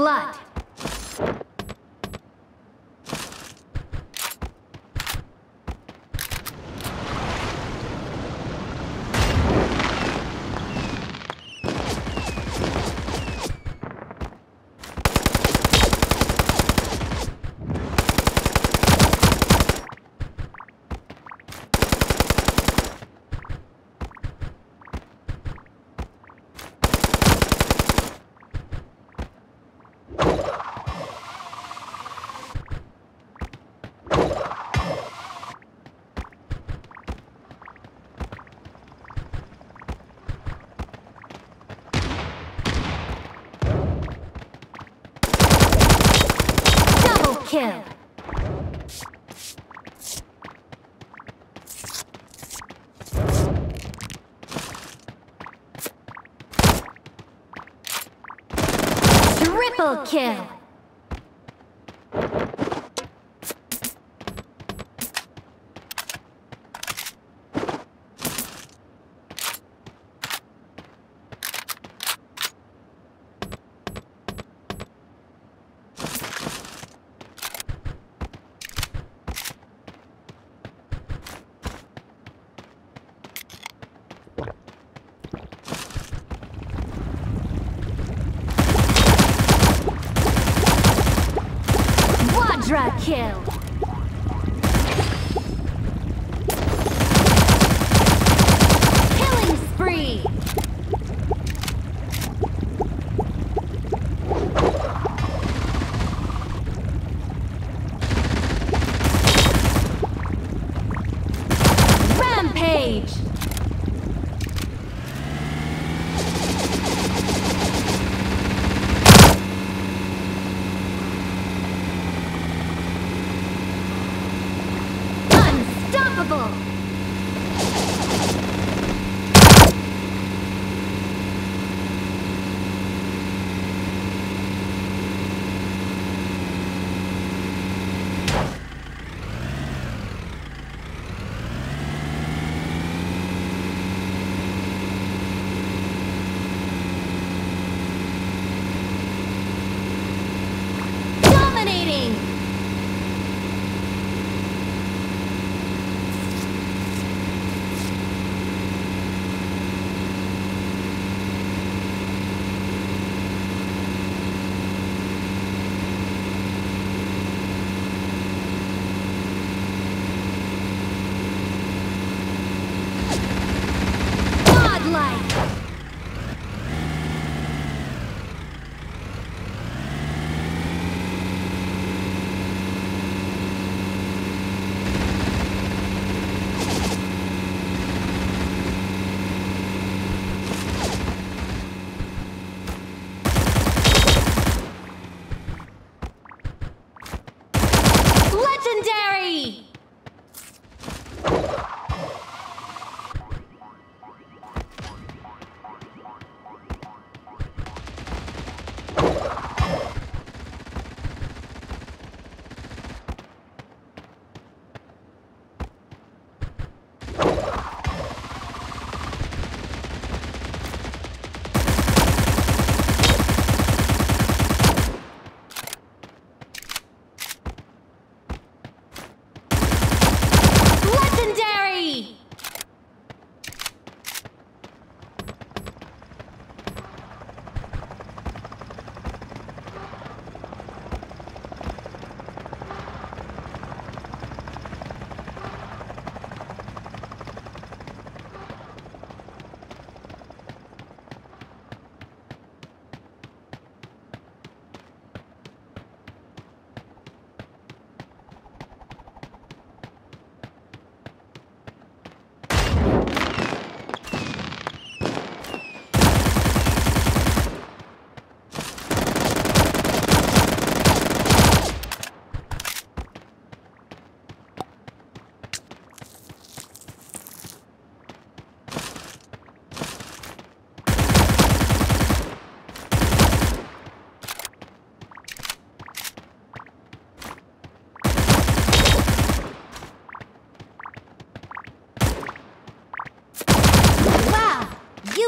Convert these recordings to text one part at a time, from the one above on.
blood. Kill. Triple kill. Quadra kill.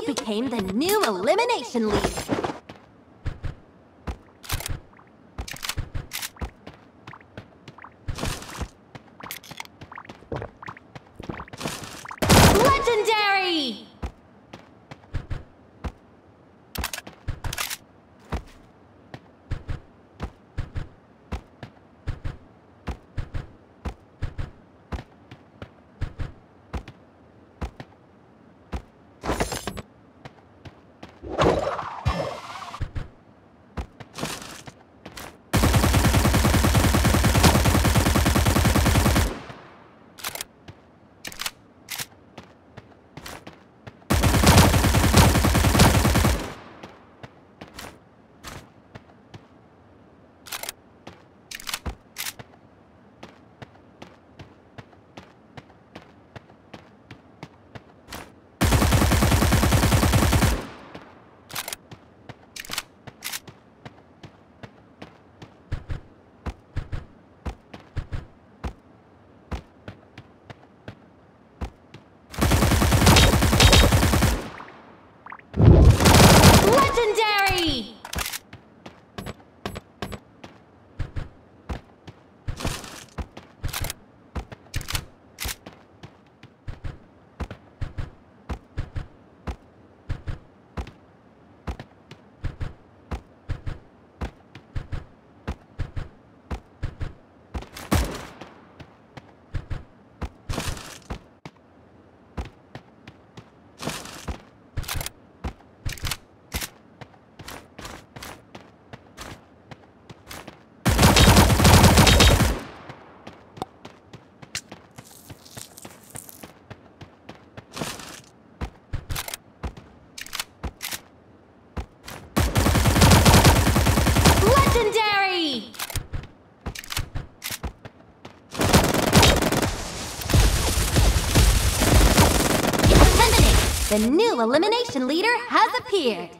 became the new elimination lead. Legendary! The new elimination leader has appeared.